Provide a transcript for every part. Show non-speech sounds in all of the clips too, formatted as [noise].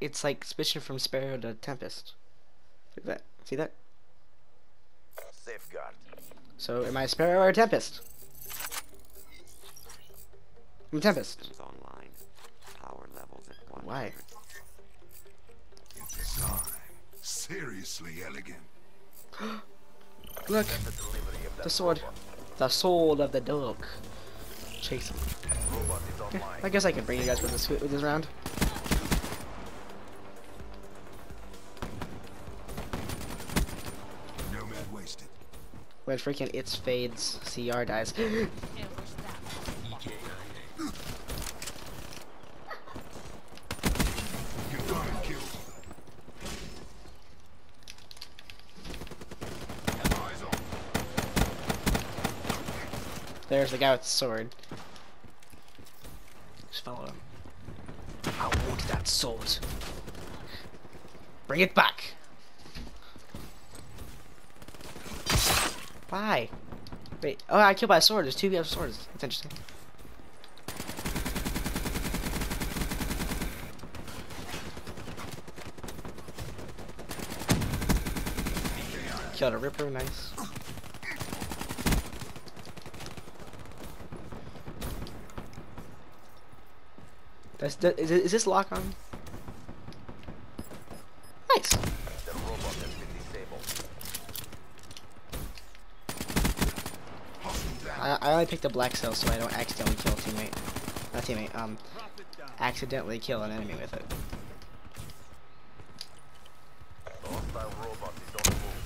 it's like switching from Sparrow to Tempest. Look at that. See that? Safeguard. So am I a Sparrow or a Tempest? I'm a Tempest. Online. Power levels at 100. Why? Design. Seriously elegant. [gasps] Look, The delivery of that the sword. The sword of the dog. Chasing. Robot Yeah. I guess I can bring you guys with this with this round. When freaking it's fades, CR dies. [gasps] There's the guy with the sword. Just follow him. I want that sword. Bring it back. Why? Wait. Oh, I killed by a sword. There's two swords. That's interesting. Killed a Ripper. Nice. That's the, is, is this lock on? Nice. The robot has been disabled. Hustle down. I, picked the black cell so I don't accidentally kill a teammate. Not teammate. Um, accidentally kill an enemy with it. The hostile robot is on the move.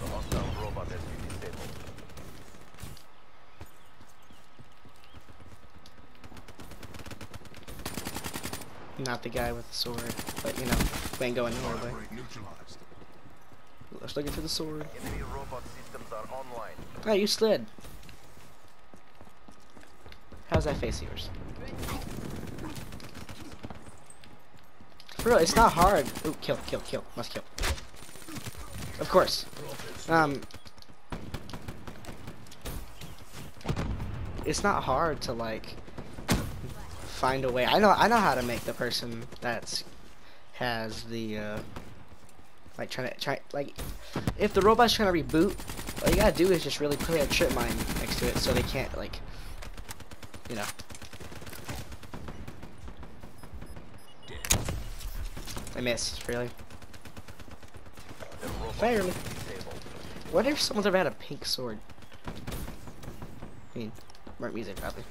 The hostile robot has been disabled. Not the guy with the sword, but you know, we ain't going nowhere. But let's looking for the sword. Oh, you slid. How's that face of yours? For real, it's not hard. Ooh, kill, kill, kill. Must kill. Of course. Um. It's not hard to like find a way. I know. I know how to make the person that's has the uh, like trying to try like if the robot's trying to reboot, all you gotta do is just really put a trip mine next to it so they can't like, you know. I missed, really. Fairly. What if someone's ever had a pink sword? I mean, more music probably.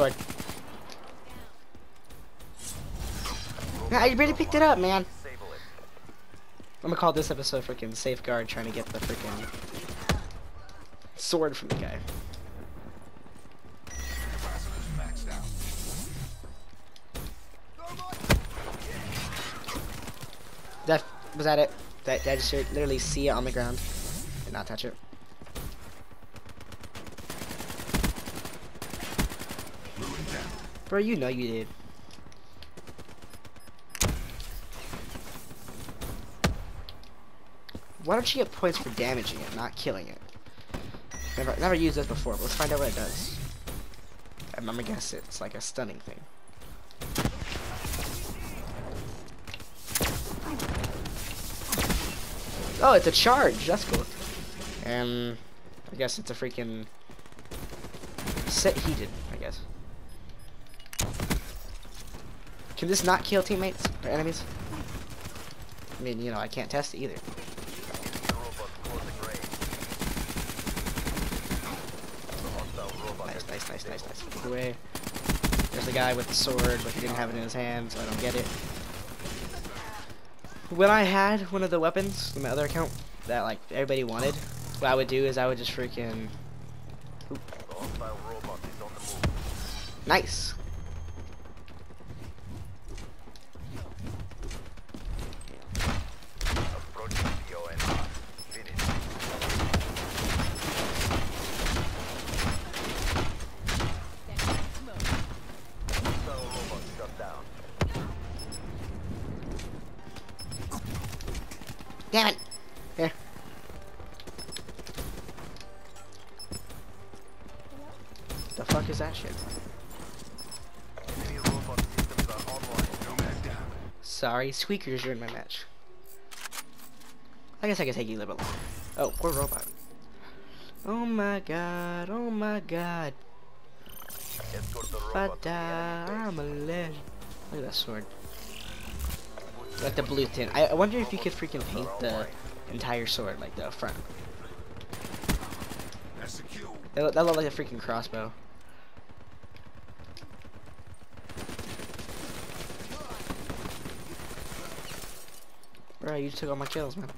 Sword. Yeah, I really picked it up, man. I'm gonna call this episode freaking safeguard trying to get the freaking sword from the guy. That was that it? That I just literally see it on the ground and not touch it? Ruined down. Bro, you know you did. Why don't you get points for damaging it, not killing it? Never, never used this before. But let's find out what it does. I'm gonna guess it's like a stunning thing. Oh, it's a charge. That's cool. And I guess it's a freaking set heated. I guess. Can this not kill teammates or enemies? I mean, you know, I can't test it either. Nice, nice, nice, nice. Move away. There's the guy with the sword, but he didn't have it in his hand, so I don't get it. When I had one of the weapons in my other account that like everybody wanted, what I would do is I would just freaking move. nice. Damn it! Here. The fuck is that shit? Are. Sorry, squeakers, you're in my match. I guess I can take you a little bit long. Oh, poor robot. Oh my god, oh my god. Escort the robot I'm a legend. Look at that sword. Like the blue tint. I, I wonder if you could freaking paint the entire sword, like the front. That, that looked like a freaking crossbow. Bro, you took all my kills, man.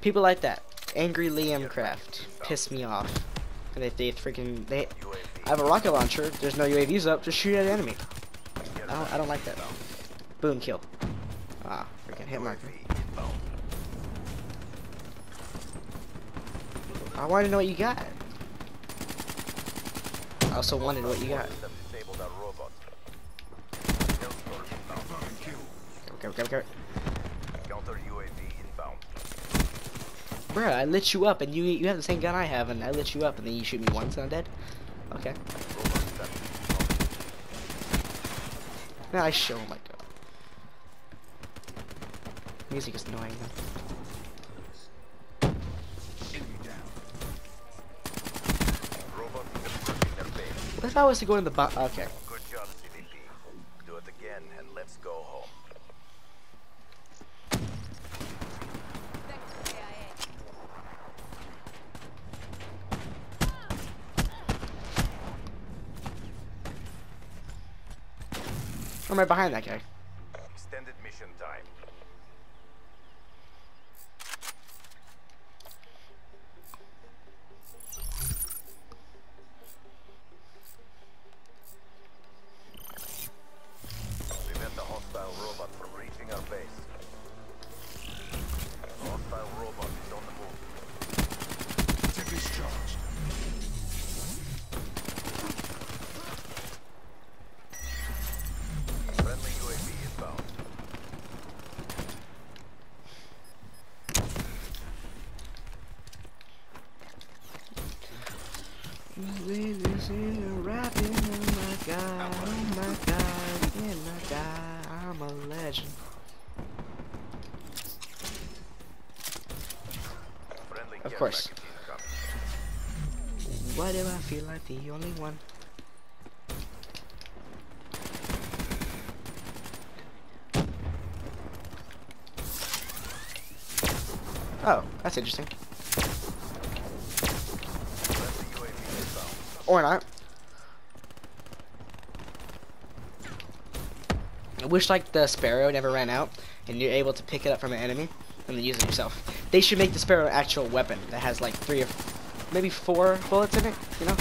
People like that. Angry Liam Craft. Piss me off. And they, they freaking they I have a rocket launcher, there's no UAVs up, just shoot at the enemy. I don't I don't like that. Boom kill. Ah, freaking hit marker. I wanted to know what you got. I also wanted what you got. Go, go, go, go. Counter UAV. Bruh, I lit you up and you you have the same gun I have and I lit you up and then you shoot me once and I'm dead? Okay. Now I show, my god. Music is annoying though. What if I was to go in the bo- okay. Good job, CVP. Do it again and let's go home. I'm right behind that guy. Extended mission time. Why do I feel like the only one? Oh, that's interesting. Or not. I wish like the sparrow never ran out and you're able to pick it up from an enemy and then use it yourself. They should make the sparrow an actual weapon that has like three or maybe four bullets in it, you know?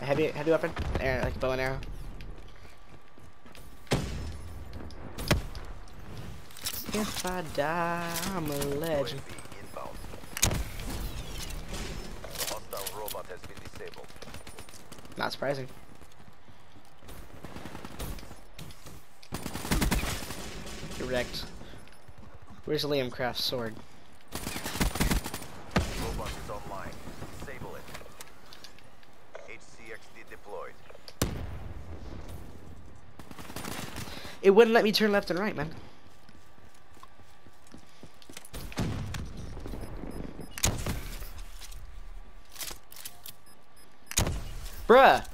A heavy heavy weapon, Air, like a bow and arrow. If I die, I'm a legend. Not surprising. Correct. Where's Liam Craft's sword? Robot is online. Disable it. HCXD deployed. It wouldn't let me turn left and right, man. Bruh!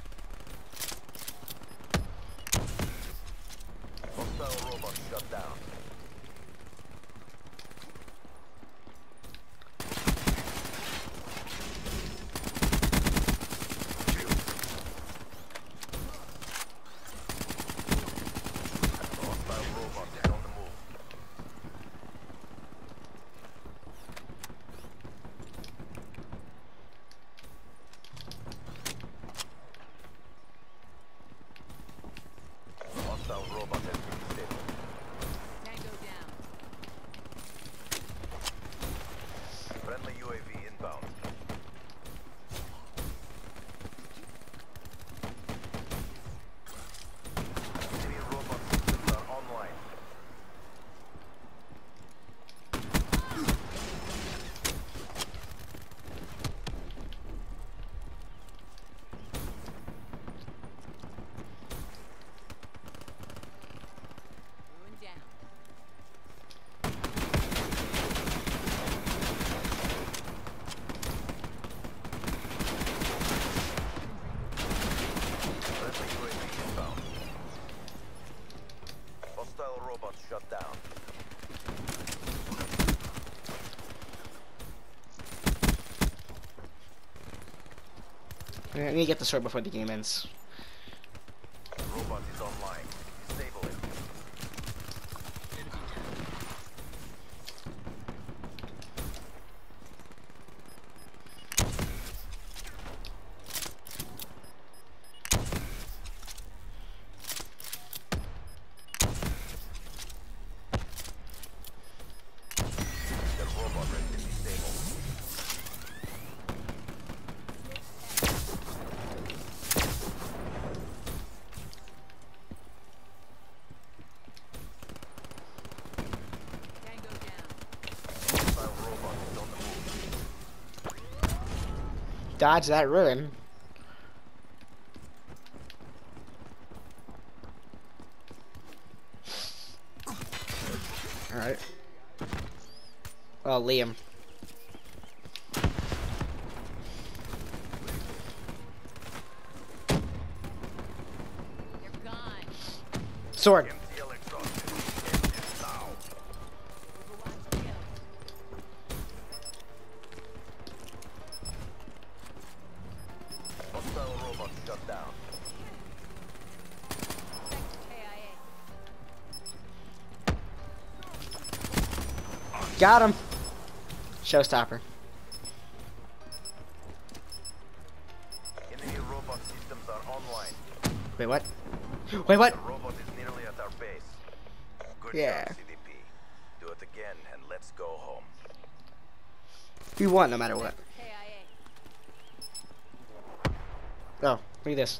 Hostile robot shut down. Hostile robot is on the move. I need to get the sword before the game ends. Robot is online. Disable it. The robot has been disabled. Tango down. Hostile robot is on the move. Dodge that ruin. Alright. Oh, Liam. Sword. Got him. Showstopper. Enemy robot systems are online. Wait, what? Wait, what? The robot is nearly at our base. Good Yeah. job, CDP. Do it again and let's go home. We won no matter what. KIA. Oh, look at this.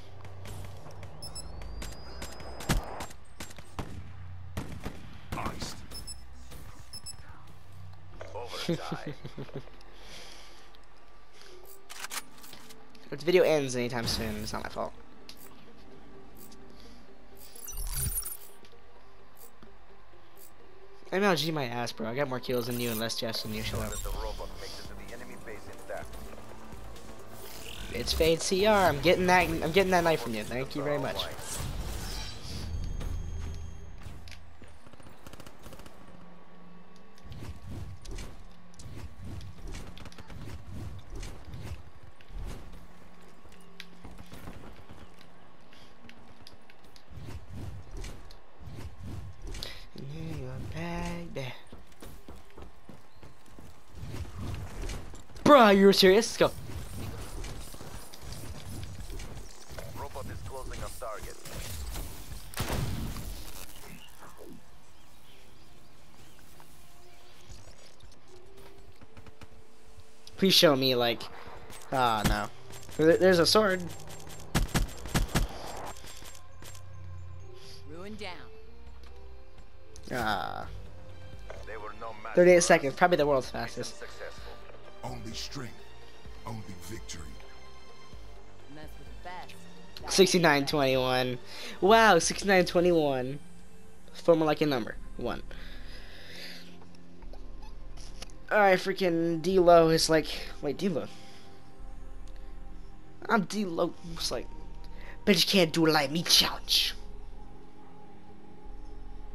If [laughs] the video ends anytime soon, it's not my fault. MLG my ass, bro. I got more kills than you and less deaths than you. Shut up. that the robot makes it to the enemy base intact. It's Fade CR. I'm getting that. I'm getting that knife from you. Thank you very much. Online. Bruh, you were serious? Let's go. Robot is closing on target. Please show me like. Ah no. There- There's a sword. Ruin down. Ah. They were no match 38 seconds. Probably the world's fastest. successful. Only strength. Only victory. Mess the best. Die with the 69 best. 21. Wow, 69 21. Form like a number. One. Alright, freaking D-Lo is like. Wait, D-Lo. I'm D-Lo. It's like. Bitch you can't do it like me challenge.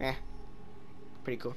Eh. Pretty cool.